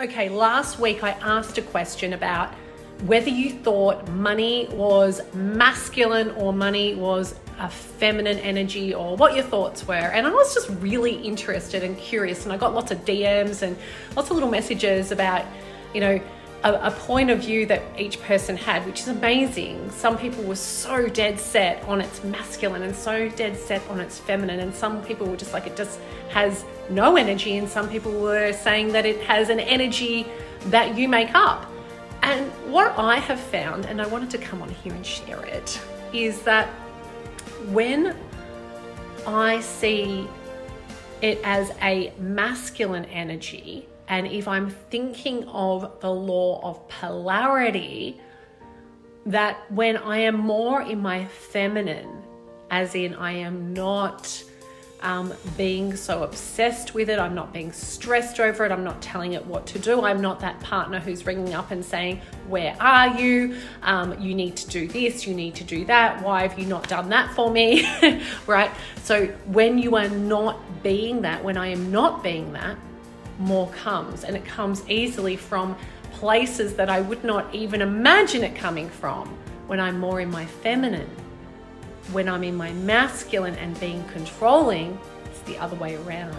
Okay, last week I asked a question about whether you thought money was masculine or money was a feminine energy or what your thoughts were. And I was just really interested and curious. And I got lots of DMs and lots of little messages about, you know, a, a, point of view that each person had, which is amazing. Some people were so dead set on its masculine and so dead set on its feminine. And some people were just like, it just has no energy. And some people were saying that it has an energy that you make up. And what I have found, and I wanted to come on here and share it, is that when I see it as a masculine energy, and if I'm thinking of the law of polarity, that when I am more in my feminine, as in I am not um, being so obsessed with it. I'm not being stressed over it. I'm not telling it what to do. I'm not that partner who's ringing up and saying, Where are you? Um, you need to do this. You need to do that. Why have you not done that for me? right? So when you are not being that, when I am not being that, more comes. And it comes easily from places that I would not even imagine it coming from when I'm more in my feminine when I'm in my masculine and being controlling, it's the other way around.